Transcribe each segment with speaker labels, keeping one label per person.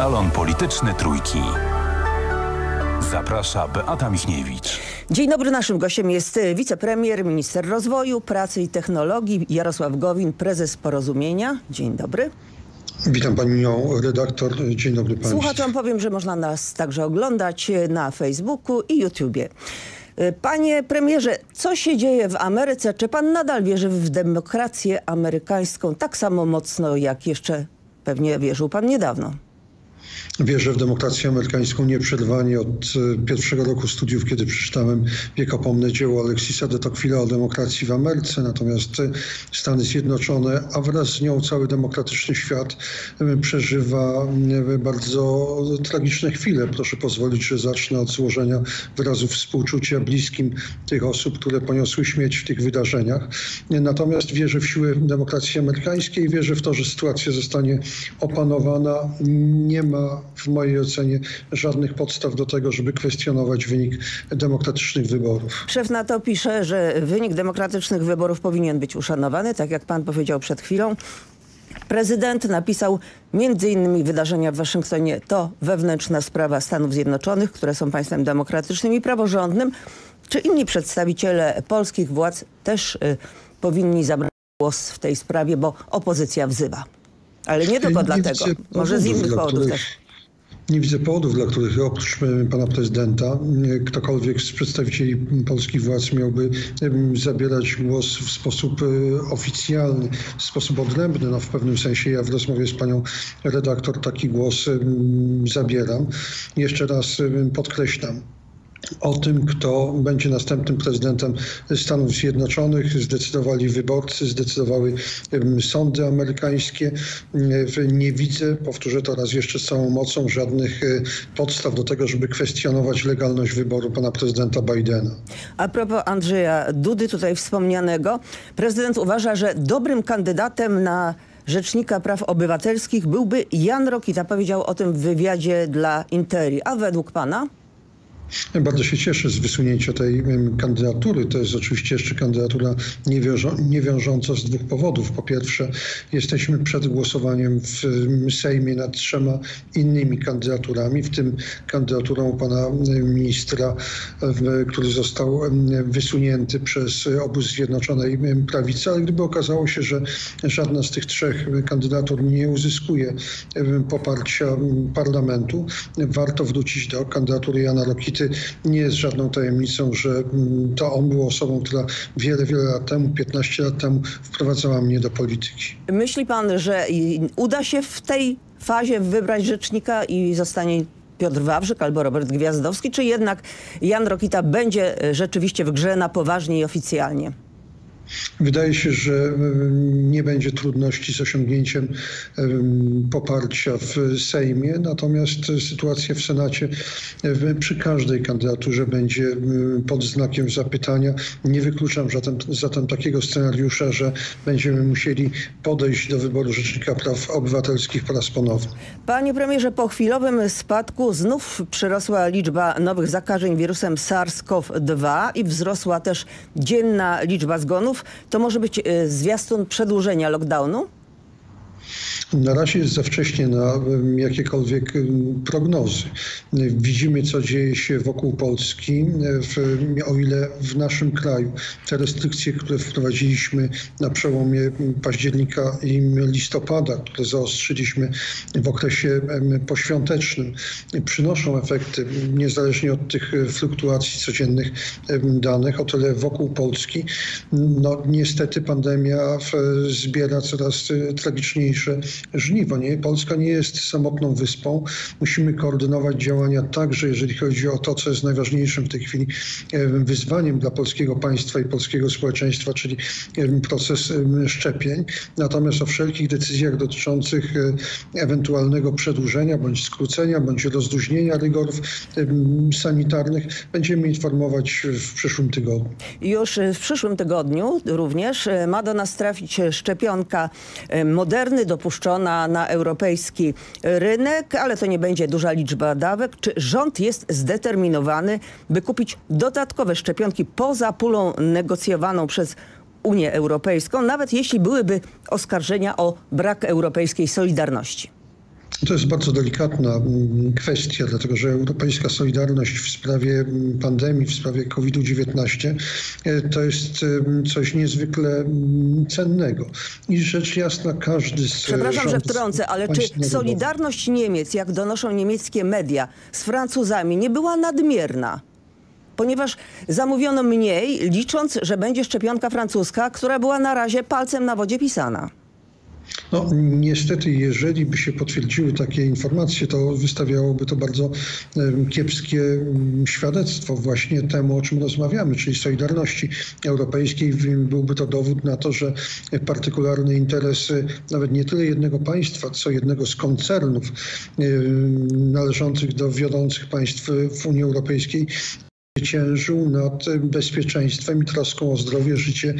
Speaker 1: Salon Polityczny Trójki. Zaprasza Beata Michniewicz.
Speaker 2: Dzień dobry, naszym gościem jest e, wicepremier, minister rozwoju, pracy i technologii Jarosław Gowin, prezes Porozumienia. Dzień dobry.
Speaker 3: Witam panią redaktor. Dzień dobry państwu.
Speaker 2: Słuchaczom powiem, że można nas także oglądać e, na Facebooku i YouTubie. E, panie premierze, co się dzieje w Ameryce? Czy pan nadal wierzy w demokrację amerykańską tak samo mocno, jak jeszcze pewnie wierzył pan niedawno?
Speaker 3: Wierzę w demokrację amerykańską nieprzerwanie od e, pierwszego roku studiów, kiedy przeczytałem wiekopomne dzieło Alexisa de Tocqueville'a o demokracji w Ameryce. Natomiast e, Stany Zjednoczone, a wraz z nią cały demokratyczny świat e, przeżywa bardzo tragiczne chwile. Proszę pozwolić, że zacznę od złożenia wyrazów współczucia bliskim tych osób, które poniosły śmierć w tych wydarzeniach. Natomiast wierzę w siłę demokracji amerykańskiej, wierzę w to, że sytuacja zostanie opanowana. Nie ma w mojej ocenie żadnych podstaw do tego, żeby kwestionować wynik demokratycznych wyborów.
Speaker 2: Szef NATO pisze, że wynik demokratycznych wyborów powinien być uszanowany, tak jak pan powiedział przed chwilą. Prezydent napisał innymi wydarzenia w Waszyngtonie to wewnętrzna sprawa Stanów Zjednoczonych, które są państwem demokratycznym i praworządnym. Czy inni przedstawiciele polskich władz też y, powinni zabrać głos w tej sprawie, bo opozycja wzywa? Ale nie tylko
Speaker 3: Nie
Speaker 2: dlatego,
Speaker 3: widzę
Speaker 2: może z innych powodów
Speaker 3: których-
Speaker 2: też.
Speaker 3: Nie widzę powodów, dla których oprócz e, pana prezydenta e, ktokolwiek z przedstawicieli polskich władz miałby em, zabierać głos w sposób e, oficjalny, w sposób odrębny. No, w pewnym sensie ja w rozmowie z panią redaktor taki głos zabieram. Jeszcze raz podkreślam. O tym, kto będzie następnym prezydentem Stanów Zjednoczonych, zdecydowali wyborcy, zdecydowały sądy amerykańskie. Nie widzę, powtórzę to raz jeszcze z całą mocą, żadnych e, podstaw do tego, żeby kwestionować legalność wyboru pana prezydenta Bidena.
Speaker 2: A propos Andrzeja Dudy, tutaj wspomnianego, prezydent uważa, że dobrym kandydatem na Rzecznika Praw Obywatelskich byłby Jan Rokita. Powiedział o tym w wywiadzie dla Interi. A według pana?
Speaker 3: Bardzo się cieszę z wysunięcia tej kandydatury. To jest oczywiście jeszcze kandydatura niewiążą, niewiążąca z dwóch powodów. Po pierwsze, jesteśmy przed głosowaniem w Sejmie nad trzema innymi kandydaturami, w tym kandydaturą pana ministra, który został wysunięty przez obóz Zjednoczonej Prawicy, ale gdyby okazało się, że żadna z tych trzech kandydatur nie uzyskuje poparcia parlamentu, warto wrócić do kandydatury Jana Rokity. Nie jest żadną tajemnicą, że mm, to on był osobą, która wiele, wiele lat temu, 15 lat temu wprowadzała mnie do polityki.
Speaker 2: Myśli pan, że uda się w tej fazie wybrać rzecznika i zostanie Piotr Wawrzyk albo Robert Gwiazdowski, czy jednak Jan Rokita będzie e, rzeczywiście w grze na poważnie i oficjalnie?
Speaker 3: Wydaje się, że em, nie będzie trudności z osiągnięciem em, poparcia w Sejmie, natomiast sytuacja w Senacie em, przy każdej kandydaturze będzie pod znakiem zapytania. Nie wykluczam zatem, zatem takiego scenariusza, że będziemy musieli podejść do wyboru Rzecznika Praw Obywatelskich po raz ponowny.
Speaker 2: Panie premierze, po chwilowym spadku znów przyrosła liczba nowych zakażeń wirusem SARS-CoV-2 i wzrosła też dzienna liczba zgonów. To może być e, zwiastun przedłużenia lockdownu?
Speaker 3: Na razie jest za wcześnie na jakiekolwiek prognozy. Widzimy, co dzieje się wokół Polski. W, o ile w naszym kraju te restrykcje, które wprowadziliśmy na przełomie października i listopada, które zaostrzyliśmy w okresie poświątecznym, przynoszą efekty, niezależnie od tych fluktuacji codziennych danych, o tyle wokół Polski, no niestety pandemia zbiera coraz e, tragiczniejsze żniwo. Nie? Polska nie jest samotną wyspą. Musimy koordynować działania także, jeżeli chodzi o to, co jest najważniejszym w tej chwili em, wyzwaniem dla polskiego państwa i polskiego społeczeństwa, czyli proces szczepień. Natomiast o wszelkich decyzjach dotyczących e, ewentualnego przedłużenia bądź skrócenia, bądź rozluźnienia rygorów sanitarnych będziemy informować w przyszłym tygodniu.
Speaker 2: Już w przyszłym tygodniu również e, ma do nas trafić szczepionka e, Moderny dopuszczona na europejski rynek, ale to nie będzie duża liczba dawek. Czy rząd jest zdeterminowany, by kupić dodatkowe szczepionki poza pulą negocjowaną przez Unię Europejską, nawet jeśli byłyby oskarżenia o brak europejskiej solidarności?
Speaker 3: To jest bardzo delikatna mm, kwestia, dlatego że europejska solidarność w sprawie mm, pandemii, w sprawie COVID-19 e, to jest coś niezwykle mm, cennego. I rzecz jasna, każdy z.
Speaker 2: Przepraszam, że wtrącę, ale czy solidarność Niemiec, jak donoszą niemieckie media, z Francuzami nie była nadmierna? ponieważ zamówiono mniej, licząc, że będzie szczepionka francuska, która była na razie palcem na wodzie pisana.
Speaker 3: No niestety, jeżeli by się potwierdziły takie informacje, to wystawiałoby to bardzo kiepskie świadectwo właśnie temu, o czym rozmawiamy, czyli Solidarności Europejskiej. Byłby to dowód na to, że partykularne interesy nawet nie tyle jednego państwa, co jednego z koncernów należących do wiodących państw w Unii Europejskiej zwyciężył nad bezpieczeństwem i troską o zdrowie, życie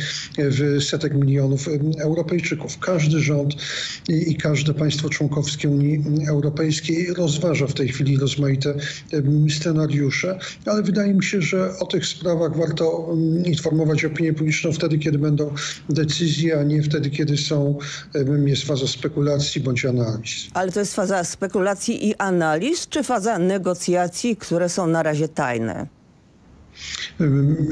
Speaker 3: setek milionów Europejczyków. Każdy rząd i każde państwo członkowskie Unii Europejskiej rozważa w tej chwili rozmaite scenariusze, ale wydaje mi się, że o tych sprawach warto informować opinię publiczną wtedy, kiedy będą decyzje, a nie wtedy, kiedy są, jest faza spekulacji bądź analiz.
Speaker 2: Ale to jest faza spekulacji i analiz, czy faza negocjacji, które są na razie tajne?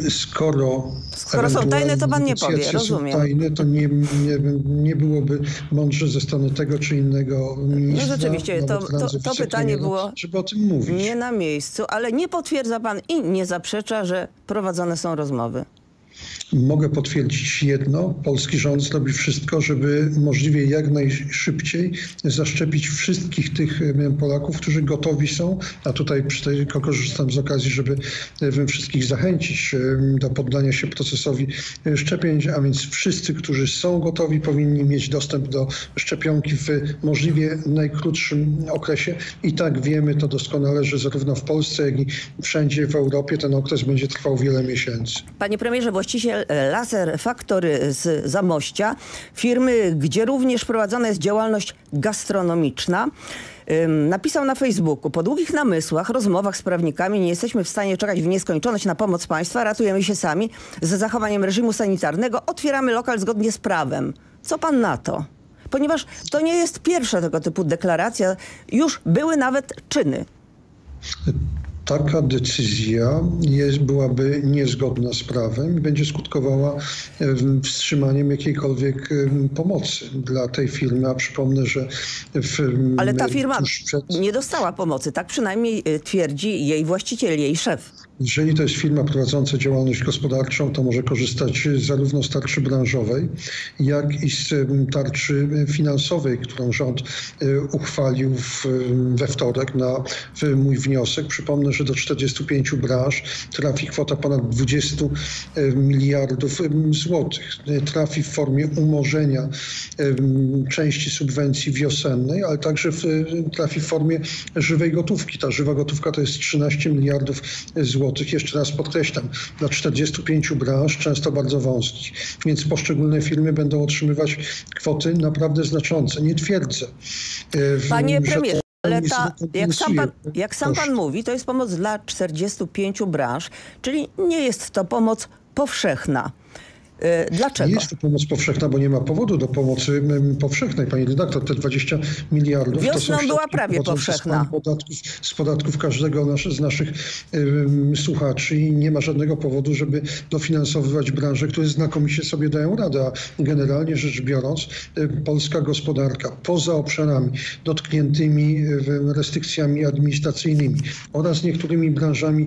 Speaker 3: Skoro,
Speaker 2: Skoro są tajne, to pan nie powie, rozumiem.
Speaker 3: Są tajne, to nie, nie, nie byłoby mądrze ze strony tego czy innego ministra.
Speaker 2: No rzeczywiście, to, to, to pytanie było
Speaker 3: żeby o tym mówić.
Speaker 2: nie na miejscu, ale nie potwierdza pan i nie zaprzecza, że prowadzone są rozmowy.
Speaker 3: Mogę potwierdzić jedno. Polski rząd zrobi wszystko, żeby możliwie jak najszybciej zaszczepić wszystkich tych Polaków, którzy gotowi są, a tutaj korzystam z okazji, żeby wszystkich zachęcić do poddania się procesowi szczepień, a więc wszyscy, którzy są gotowi, powinni mieć dostęp do szczepionki w możliwie najkrótszym okresie. I tak wiemy to doskonale, że zarówno w Polsce, jak i wszędzie w Europie ten okres będzie trwał wiele miesięcy.
Speaker 2: Panie premierze, właściciel Laser Factory z Zamościa, firmy, gdzie również prowadzona jest działalność gastronomiczna. Napisał na Facebooku, po długich namysłach, rozmowach z prawnikami nie jesteśmy w stanie czekać w nieskończoność na pomoc państwa, ratujemy się sami. Ze zachowaniem reżimu sanitarnego otwieramy lokal zgodnie z prawem. Co pan na to? Ponieważ to nie jest pierwsza tego typu deklaracja, już były nawet czyny
Speaker 3: taka decyzja jest, byłaby niezgodna z prawem i będzie skutkowała wstrzymaniem jakiejkolwiek pomocy dla tej firmy. A przypomnę, że w,
Speaker 2: Ale ta firma przed... nie dostała pomocy, tak przynajmniej y, twierdzi jej właściciel, jej szef.
Speaker 3: Jeżeli to jest firma prowadząca działalność gospodarczą, to może korzystać zarówno z tarczy branżowej, jak i z tarczy finansowej, którą rząd e, uchwalił w, we wtorek na mój wniosek. Przypomnę, że do 45 branż trafi kwota ponad 20 e, miliardów złotych. Trafi w formie umorzenia części subwencji wiosennej, ale także w, trafi w formie żywej gotówki. Ta żywa gotówka to jest 13 miliardów złotych złotych. Jeszcze raz podkreślam, dla 45 branż, często bardzo wąskich. Więc poszczególne firmy będą otrzymywać kwoty naprawdę znaczące. Nie twierdzę.
Speaker 2: E, Panie premierze. Ale ta, jak, sam pan, jak sam pan mówi, to jest pomoc dla 45 branż, czyli nie jest to pomoc powszechna. Y, dlaczego?
Speaker 3: Nie jest to pomoc powszechna, bo nie ma powodu do pomocy powszechnej. Pani redaktor, te 20 miliardów
Speaker 2: Wiosną
Speaker 3: to są
Speaker 2: była prawie powszechna.
Speaker 3: Z podatków, z podatków każdego z naszych um, słuchaczy i nie ma żadnego powodu, żeby dofinansowywać branże, które znakomicie sobie dają radę. A generalnie rzecz biorąc, polska gospodarka poza obszarami dotkniętymi restrykcjami administracyjnymi oraz niektórymi branżami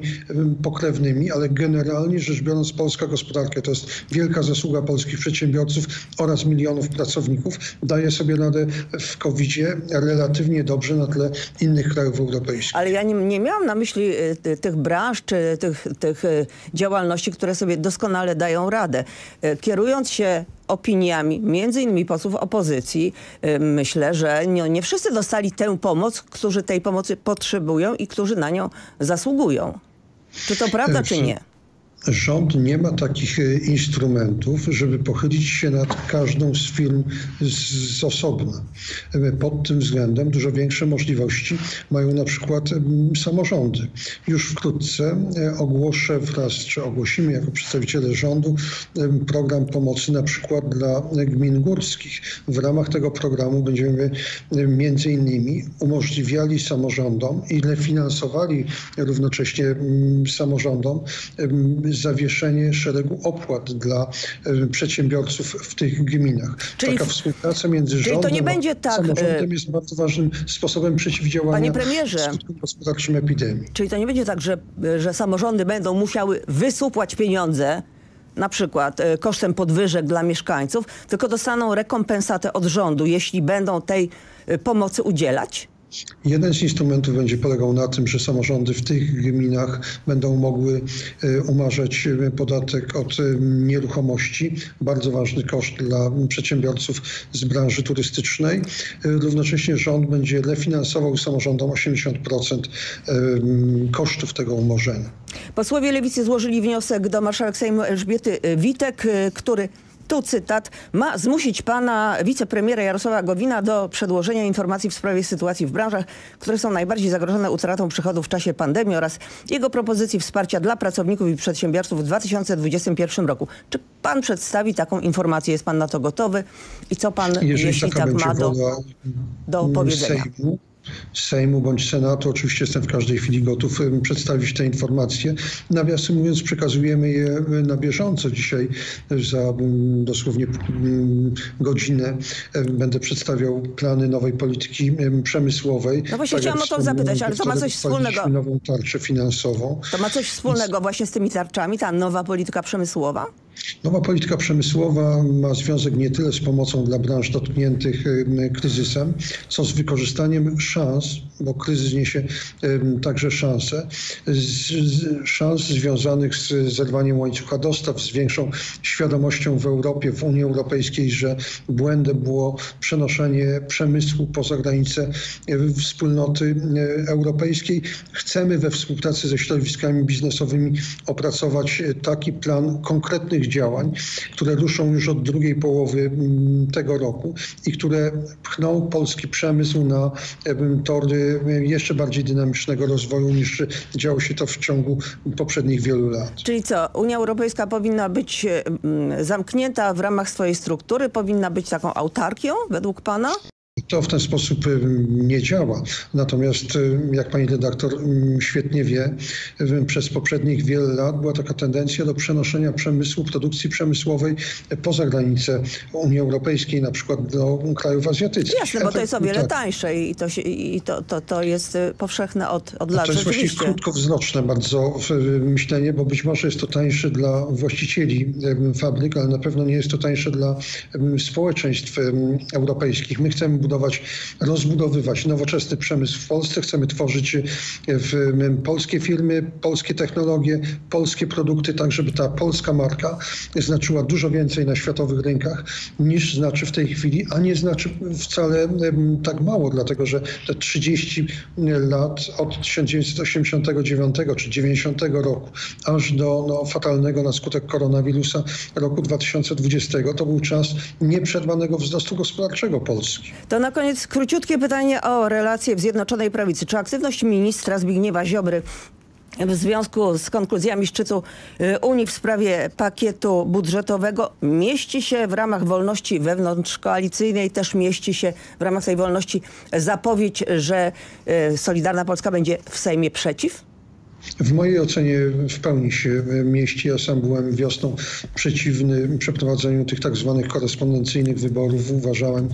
Speaker 3: pokrewnymi, ale generalnie rzecz biorąc polska gospodarka to jest wielka wielka zasługa polskich przedsiębiorców oraz milionów pracowników daje sobie radę w COVID-zie relatywnie dobrze na tle innych krajów europejskich.
Speaker 2: Ale ja nie, nie miałam na myśli y, tych branż czy tych, tych y, działalności, które sobie doskonale dają radę. Y, kierując się opiniami, między innymi posłów opozycji, myślę, że nie, nie wszyscy dostali tę pomoc, którzy tej pomocy potrzebują i którzy na nią zasługują. Czy to prawda, czy nie?
Speaker 3: Rząd nie ma takich e, instrumentów, żeby pochylić się nad każdą z firm z, osobna. E, Pod tym względem dużo większe możliwości mają na przykład samorządy. Już wkrótce e, ogłoszę wraz, czy ogłosimy jako przedstawiciele rządu program pomocy na przykład dla gmin górskich. W ramach tego programu będziemy między innymi umożliwiali samorządom i finansowali równocześnie samorządom zawieszenie szeregu opłat dla em, przedsiębiorców w tych gminach.
Speaker 2: Czyli
Speaker 3: Taka współpraca między
Speaker 2: czyli to
Speaker 3: rządem
Speaker 2: nie będzie tak,
Speaker 3: samorządem
Speaker 2: e,
Speaker 3: jest bardzo ważnym sposobem przeciwdziałania
Speaker 2: Panie premierze.
Speaker 3: skutkom gospodarczym epidemii.
Speaker 2: Czyli to nie będzie tak, że, że samorządy będą musiały wysupłać pieniądze, na przykład e, kosztem podwyżek dla mieszkańców, tylko dostaną rekompensatę od rządu, jeśli będą tej e, pomocy udzielać?
Speaker 3: Jeden z instrumentów będzie polegał na tym, że samorządy w tych gminach będą mogły e, umarzać e, podatek od e, nieruchomości, bardzo ważny koszt dla przedsiębiorców z branży turystycznej. Równocześnie rząd będzie refinansował samorządom 80% e, kosztów tego umorzenia.
Speaker 2: Posłowie Lewicy złożyli wniosek do marszałek Sejmu Elżbiety Witek, który, tu cytat, ma zmusić pana wicepremiera Jarosława Gowina do przedłożenia informacji w sprawie sytuacji w branżach, które są najbardziej zagrożone utratą przychodów w czasie pandemii oraz jego propozycji wsparcia dla pracowników i przedsiębiorców w 2021 roku. Czy pan przedstawi taką informację? Jest pan na to gotowy? I co pan, jeśli
Speaker 3: taka
Speaker 2: tak ma, do, do powiedzenia?
Speaker 3: Sejmu, Sejmu bądź Senatu. Oczywiście jestem w każdej chwili gotów przedstawić te informacje. Nawiasem mówiąc, przekazujemy je na bieżąco. Dzisiaj za dosłownie godzinę będę przedstawiał plany nowej polityki em, przemysłowej.
Speaker 2: No właśnie
Speaker 3: Tak
Speaker 2: chciałam o to zapytać, ale to ma coś wspólnego.
Speaker 3: nową tarczę finansową.
Speaker 2: To ma coś wspólnego właśnie z tymi tarczami, ta nowa polityka przemysłowa?
Speaker 3: Nowa polityka przemysłowa ma związek nie tyle z pomocą dla branż dotkniętych em, kryzysem, co z wykorzystaniem szans, bo kryzys niesie także szanse, szans związanych z zerwaniem łańcucha dostaw, z większą świadomością w Europie, w Unii Europejskiej, że błędem było przenoszenie przemysłu poza granice e, wspólnoty e, europejskiej. Chcemy we współpracy ze środowiskami biznesowymi opracować e, taki plan konkretnych działań, które ruszą już od drugiej połowy tego roku i które pchną polski przemysł na tory jeszcze bardziej dynamicznego rozwoju niż działo się to w ciągu poprzednich wielu lat.
Speaker 2: Czyli co, Unia Europejska powinna być e, mm, zamknięta w ramach swojej struktury, powinna być taką autarkią według pana?
Speaker 3: To w ten sposób em, nie działa. Natomiast, em, jak pani redaktor em, świetnie wie, em, przez poprzednich wiele lat była taka tendencja do przenoszenia przemysłu, produkcji przemysłowej poza granice Unii Europejskiej, na przykład do krajów azjatyckich.
Speaker 2: Jasne, bo to jest o wiele
Speaker 3: tak.
Speaker 2: tańsze i to, się, i to, to, to jest powszechne od, od lat.
Speaker 3: To jest właśnie krótkowzroczne bardzo myślenie, bo być może jest to tańsze dla właścicieli fabryk, ale na pewno nie jest to tańsze dla społeczeństw europejskich. My chcemy budować, rozbudowywać nowoczesny przemysł w Polsce, chcemy tworzyć e, w, polskie firmy, polskie technologie, polskie produkty, tak żeby ta polska marka znaczyła dużo więcej na światowych rynkach niż znaczy w tej chwili, a nie znaczy wcale tak mało, dlatego że te 30 lat od 1989 czy 90 roku aż do no, fatalnego na skutek koronawirusa roku 2020 to był czas nieprzerwanego wzrostu gospodarczego Polski.
Speaker 2: To na koniec króciutkie pytanie o relacje w Zjednoczonej Prawicy. Czy aktywność ministra Zbigniewa Ziobry w związku z konkluzjami szczytu y, Unii w sprawie pakietu budżetowego mieści się w ramach wolności wewnątrzkoalicyjnej, też mieści się w ramach tej wolności zapowiedź, że y, Solidarna Polska będzie w Sejmie przeciw?
Speaker 3: W mojej ocenie w pełni się mieści. Ja sam byłem wiosną przeciwny przeprowadzeniu tych tak zwanych korespondencyjnych wyborów. Uważałem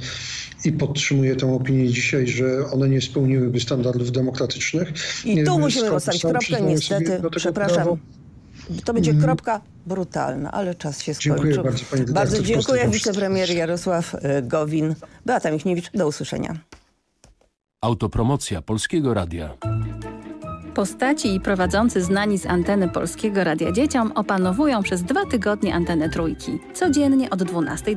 Speaker 3: i podtrzymuję tę opinię dzisiaj, że one nie spełniłyby standardów demokratycznych.
Speaker 2: I tu musimy postawić kropkę, niestety, przepraszam.
Speaker 3: prawo.
Speaker 2: To będzie kropka brutalna, ale czas się skończył.
Speaker 3: Dziękuję bardzo, pani redaktor.
Speaker 2: Bardzo dziękuję. Wicepremier Jarosław y, Gowin. Beata Michniewicz, do usłyszenia.
Speaker 1: Autopromocja Polskiego Radia.
Speaker 4: Postaci i prowadzący znani z anteny Polskiego Radia Dzieciom opanowują przez dwa tygodnie antenę trójki. Codziennie od 12